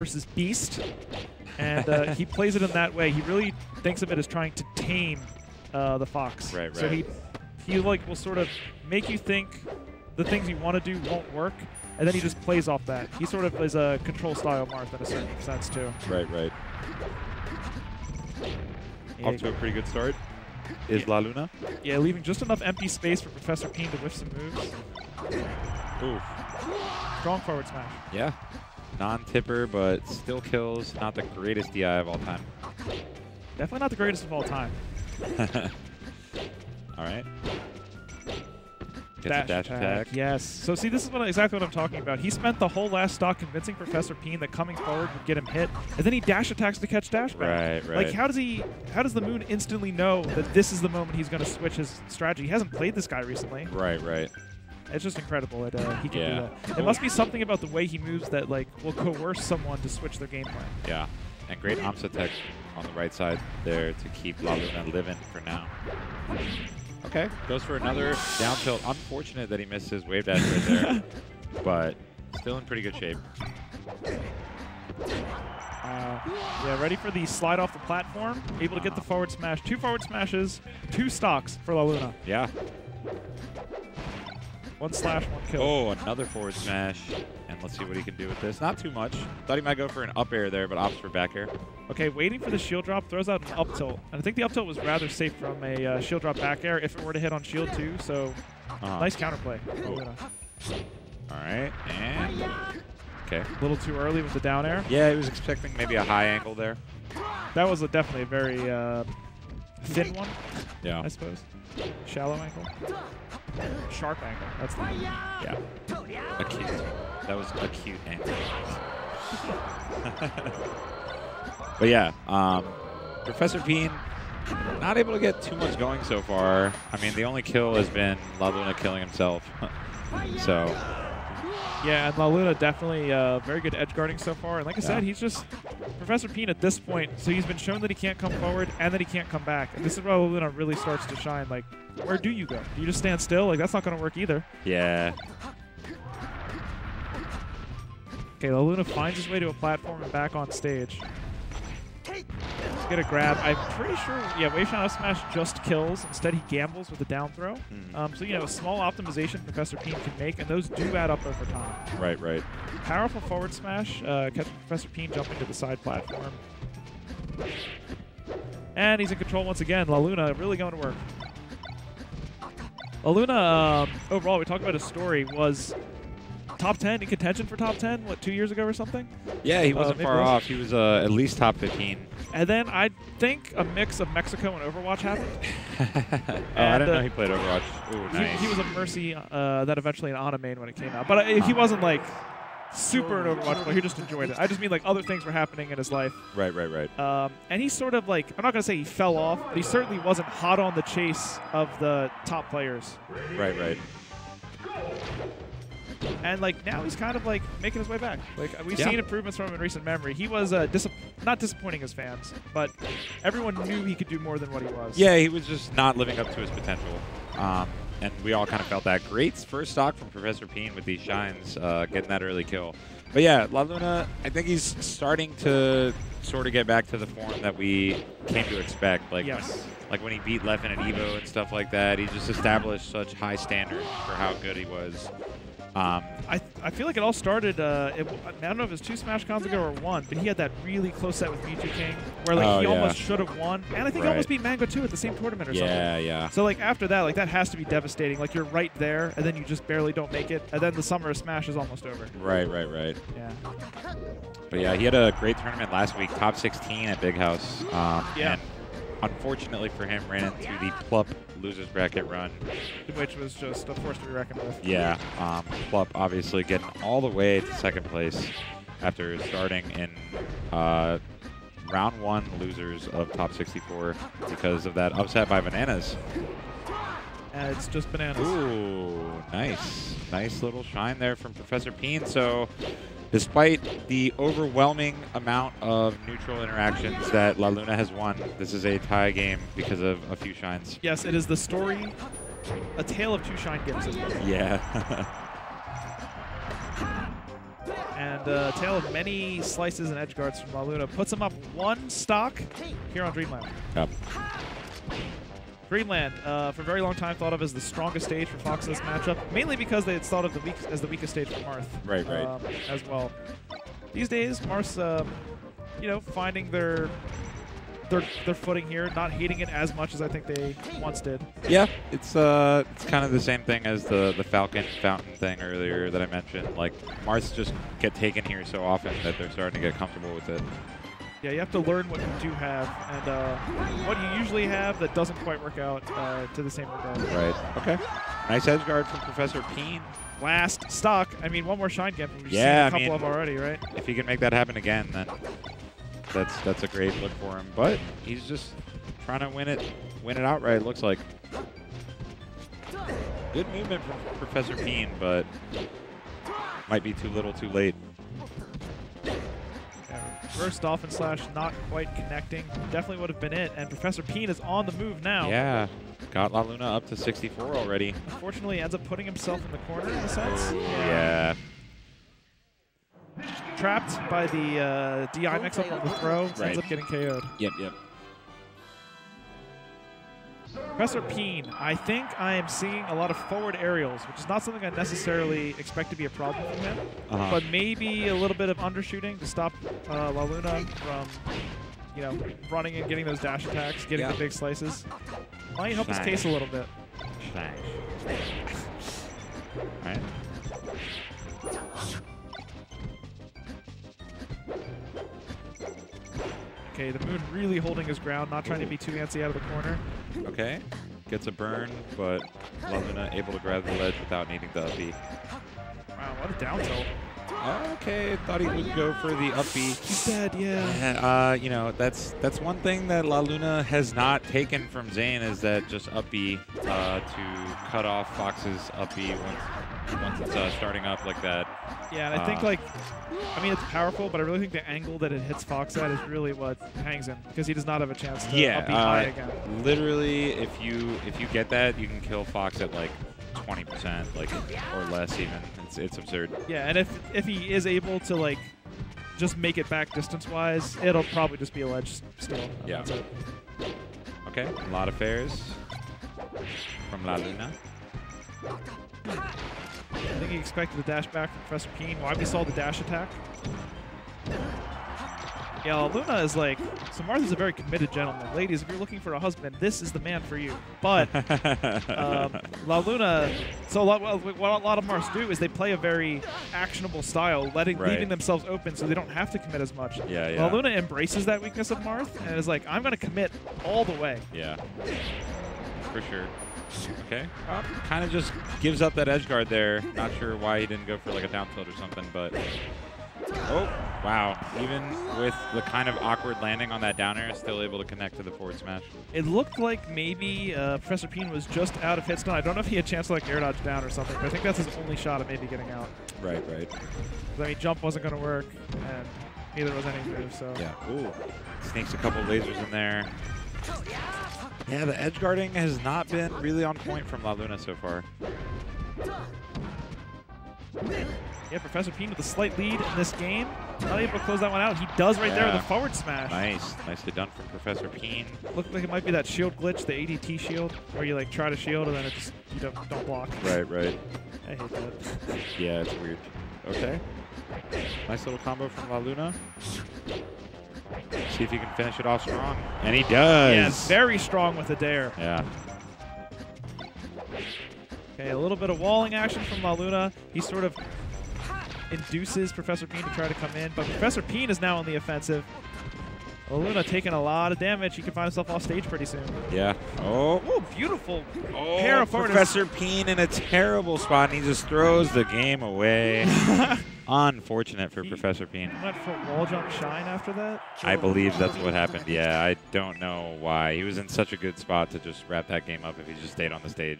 versus Beast, and uh, he plays it in that way. He really thinks of it as trying to tame uh, the fox. Right, right. So he he like will sort of make you think the things you want to do won't work, and then he just plays off that. He sort of is a control style Marth in a certain sense too. Right, right. Yeah, Off to a pretty good start. Is La Luna? yeah, leaving just enough empty space for Professor Peen to whiff some moves. Oof. Strong forward smash. Yeah. Non-tipper, but still kills. Not the greatest DI of all time. Definitely not the greatest of all time. all right. Gets a dash attack. Yes. So see, this is what exactly what I'm talking about. He spent the whole last stock convincing Professor Peen that coming forward would get him hit, and then he dash attacks to catch dash back. Right, right. Like, how does he? How does the Moon instantly know that this is the moment he's going to switch his strategy? He hasn't played this guy recently. Right, right. It's just incredible that uh, he can Yeah. do that. It must be something about the way he moves that like will coerce someone to switch their game plan. Yeah. And great Amsah tech on the right side there to keep La Luna living for now. Okay, goes for another down tilt. Unfortunate that he missed his wave dash right there, but still in pretty good shape. Uh, yeah, ready for the slide off the platform. Able to get the forward smash. Two forward smashes, two stocks for La Luna. Yeah. One slash, one kill. Oh, another forward smash. And let's see what he can do with this. Not too much. Thought he might go for an up air there, but opts for back air. Okay, waiting for the shield drop, throws out an up tilt. And I think the up tilt was rather safe from a uh, shield drop back air if it were to hit on shield too. So Uh-huh. nice counterplay. Oh. All right, and okay. A little too early with the down air. Yeah, he was expecting maybe a high angle there. That was a, definitely a very uh, thin one, Yeah. I suppose. Shallow angle. Sharp angle. That's the one. Yeah. Acute. That was acute angle. but yeah, um, Professor Peen not able to get too much going so far. I mean, the only kill has been La Luna killing himself. so Yeah, and La Luna definitely uh, very good edge guarding so far. And like I said, he's just Professor Peen at this point. So he's been shown that he can't come forward and that he can't come back. And this is where La Luna really starts to shine. Like, where do you go? Do you just stand still? Like, that's not going to work either. yeah, Okay, La Luna finds his way to a platform and back on stage. Let's get a grab. I'm pretty sure, yeah, Wave Shot Up Smash just kills. Instead, he gambles with a down throw. Mhm. Um, so, you know, a small optimization Professor Peen can make, and those do add up over time. right, right. Powerful forward smash, uh, catching Professor Peen jumping to the side platform. And he's in control once again. La Luna really going to work. La Luna, um, overall, we talked about his story, was top 10 in contention for top 10, what, two years ago or something? Yeah, he Uh, wasn't maybe far off. He was uh, at least top 15. And then I think a mix of Mexico and Overwatch happened. oh, I And, didn't uh, know he played Overwatch. Ooh, He, nice. he was a Mercy uh, that eventually an Ana main when it came out. But uh, he wasn't like super an Overwatch player. He just enjoyed it. I just mean like other things were happening in his life. right, right, right. Um, and he sort of like, I'm not going to say he fell off, but he certainly wasn't hot on the chase of the top players. Right, right. And like now he's kind of like making his way back. Like we've Yeah. seen improvements from him in recent memory. He was uh, dis- not disappointing his fans, but everyone knew he could do more than what he was. Yeah, he was just not living up to his potential. Um, and we all kind of felt that. Great first stock from Professor Peen with these shines, uh, getting that early kill. But yeah, La Luna, I think he's starting to sort of get back to the form that we came to expect. Like, Yes. when, like when he beat Leffen at Evo and stuff like that, he just established such high standards for how good he was. Um, I, I feel like it all started. Uh, it, I don't know if it was two Smash Cons ago or one, but he had that really close set with Mewtwo King where like Oh, he yeah. almost should have won, and I think he almost beat Mango too at the same tournament or something. yeah, yeah. So like after that, like that has to be devastating. Like you're right there, and then you just barely don't make it, and then the summer of Smash is almost over. Right, right, right. Yeah. But yeah, he had a great tournament last week, top 16 at Big House. Um, Yeah. And unfortunately for him, ran into the Plup losers bracket run. Which was just a force to be reckoned with. Yeah, um, Plup obviously getting all the way to second place after starting in uh, round one losers of top 64 because of that upset by Bananas. And it's just bananas. Ooh, nice. Nice little shine there from Professor Peen. So, despite the overwhelming amount of neutral interactions that La Luna has won, this is a tie game because of a few shines. Yes, it is the story, a tale of two shine well. Yeah. And and uh, a tale of many slices and edge guards from La Luna puts him up one stock here on Dreamland. Yep. Dreamland, uh, for a very long time, thought of as the strongest stage for Fox in this matchup, mainly because they had thought of the weak as the weakest stage for Marth. Right, right. Um, as well. These days, Marth's, um, you know, finding their their their footing here, not hating it as much as I think they once did. Yeah, it's uh, it's kind of the same thing as the the Falcon Fountain thing earlier that I mentioned. Like Marths just get taken here so often that they're starting to get comfortable with it. Yeah, you have to learn what you do have and uh, what you usually have that doesn't quite work out uh, to the same regard. Right. Okay. Nice edge guard from Professor Peen. Last stock. I mean, one more shine gap. We've Yeah, seen a I couple mean- of already, right? If he can make that happen again, then that's that's a great look for him. But he's just trying to win it, win it outright. It looks like good movement from Professor Peen, but might be too little, too late. Reverse Dolphin Slash not quite connecting. Definitely would have been it. And Professor Peen is on the move now. Yeah, got La Luna up to 64 already. Unfortunately, ends up putting himself in the corner in a sense. Yeah. Trapped by the uh, DI mix up on the throw. Right. Ends up getting KO'd. Yep, yep. Professor Peen, I think I am seeing a lot of forward aerials, which is not something I necessarily expect to be a problem for him, Uh-huh. but maybe a little bit of undershooting to stop uh, La Luna from, you know, running and getting those dash attacks, getting Yeah. the big slices. Might help his case a little bit. Right. Okay, the Moon really holding his ground, not trying to be too antsy out of the corner. Okay. Gets a burn, but La Luna able to grab the ledge without needing the up Wow, what a down tilt. Okay, thought he would go for the up B. He's dead, yeah. Uh, you know, that's that's one thing that La Luna has not taken from Zain is that just up B uh, to cut off Fox's up B once, once it's uh, starting up like that. Yeah, and I think Uh, like, I mean, it's powerful, but I really think the angle that it hits Fox at is really what hangs him because he does not have a chance to Yeah, up B high uh, again. literally, if you if you get that, you can kill Fox at like 20%, like or less even. It's it's absurd. Yeah, and if if he is able to like just make it back distance wise, it'll probably just be a ledge and Yeah. Okay, a lot of fairs from La Luna. I think he expected a dash back from Professor Peen. Why we saw the dash attack? Yeah, La Luna is like, so Martha's a very committed gentleman. Ladies, if you're looking for a husband, this is the man for you. But um, La Luna, so a lot, what a lot of Mars do is they play a very actionable style, letting Right. leaving themselves open so they don't have to commit as much. Yeah, yeah. La Luna embraces that weakness of Marth and is like, I'm going to commit all the way. Yeah, for sure. Okay, kind of just gives up that edge guard there. Not sure why he didn't go for like a down tilt or something, but oh wow! Even with the kind of awkward landing on that down air, still able to connect to the forward smash. It looked like maybe uh, Professor Peen was just out of hit stun. I don't know if he had a chance to like air dodge down or something, but I think that's his only shot at maybe getting out. Right, right. I mean, jump wasn't going to work, and neither was any move. So Yeah. Ooh, sneaks a couple lasers in there. Yeah, the edge guarding has not been really on point from La Luna so far. yeah, Professor Peen with a slight lead in this game, not able to close that one out. He does right there with a forward smash. Nice, nicely done from Professor Peen. Looked like it might be that shield glitch, the ADT shield, where you like try to shield and then it just you don't don't block. Right, right. I hate that. Yeah, it's weird. Okay. Nice little combo from La Luna. See if he can finish it off strong. And he does. Yeah, very strong with the dair. Yeah. Okay, a little bit of walling action from La Luna. He sort of induces Professor Peen to try to come in, but Professor Peen is now on the offensive. La Luna taking a lot of damage. He can find himself off stage pretty soon. Yeah. Oh. Oh, beautiful Oh, pair of Professor Peen in a terrible spot, and he just throws the game away. Unfortunate for He- Professor Peen. Went for wall jump shine after that. I believe that's what happened. Yeah, I don't know why. He was in such a good spot to just wrap that game up if he just stayed on the stage.